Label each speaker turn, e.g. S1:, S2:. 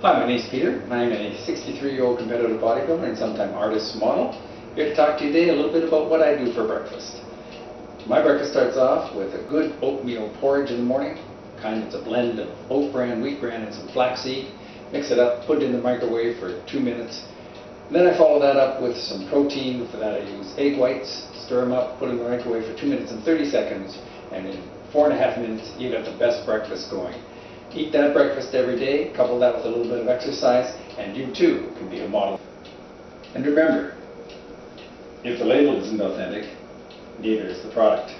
S1: Hi, my name is Peter. I'm a 63-year-old competitive bodybuilder and sometime artist model. Here to talk to you today a little bit about what I do for breakfast. My breakfast starts off with a good oatmeal porridge in the morning, kind that's a blend of oat bran, wheat bran, and some flaxseed. Mix it up, put it in the microwave for two minutes. then I follow that up with some protein. For that I use egg whites, stir them up, put them in the microwave for two minutes and 30 seconds, and in four and a half minutes you got the best breakfast going. Eat that breakfast every day, couple that with a little bit of exercise, and you too can be a model. And remember, if the label isn't authentic, neither is the product.